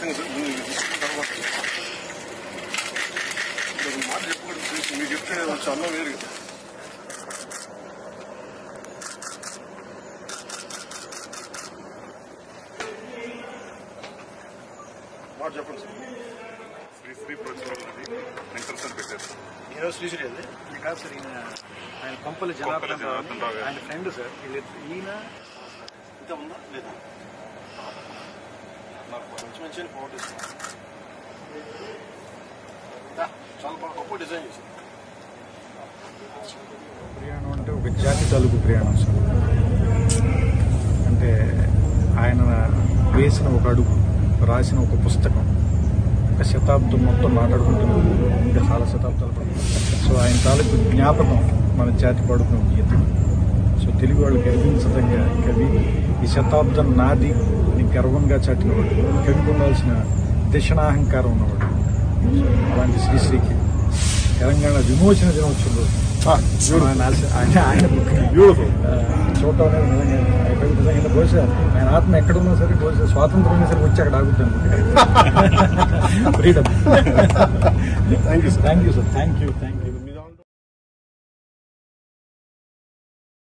ముఖ్యంగా ముందు తర్వాత మాట చెప్పుకోవడం చూసి చెప్తే చాలా వేరు కదా మాట చెప్పండి సార్ శ్రీ శ్రీ ప్రోత్సవం పెట్టారు ఈరోజు శ్రీశ్రీ అది. కాదు సార్ ఈయన ఆయన కొంపల జనార్దన్ ఆయన ఫ్రెండ్ సార్. ఈయన ఇంత ఉందా? లేదా? నాకు మంచి మంచి ఫోటో ఇస్తాను చాలా గొప్ప డిజైన్ చేసింది ప్రయాణం అంటే ఒక జాతి తాలూకు ప్రయాణం సార్. అంటే ఆయన వేసిన ఒక అడుగు రాసిన ఒక పుస్తకం ఒక శతాబ్దం మొత్తం మాట్లాడుకుంటున్నాం ఇంకా చాలా శతాబ్దాల పడుతుంది. సో ఆయన తాలూకు జ్ఞాపకం మన జాతి పాడుకున్న గీతం సో తెలుగు వాళ్ళు గర్వించదగ్గ కవి ఈ శతాబ్దం నాది గర్వంగా చాటినవాడు కవికి ఉండాల్సిన దిశనాహంకారం ఉన్నవాడు. అలాంటి శ్రీశ్రీకి తెలంగాణ విమోచన దినోత్సవం రోజు ఆయన ఆయన చూడటం అనేది నిజంగా బహుశా ఆయన ఆత్మ ఎక్కడున్నా సరే బహుశా స్వాతంత్రం ఉన్నా సరే వచ్చి అక్కడ ఆగుతాను freedom thank you sir thank you sir thank you thank you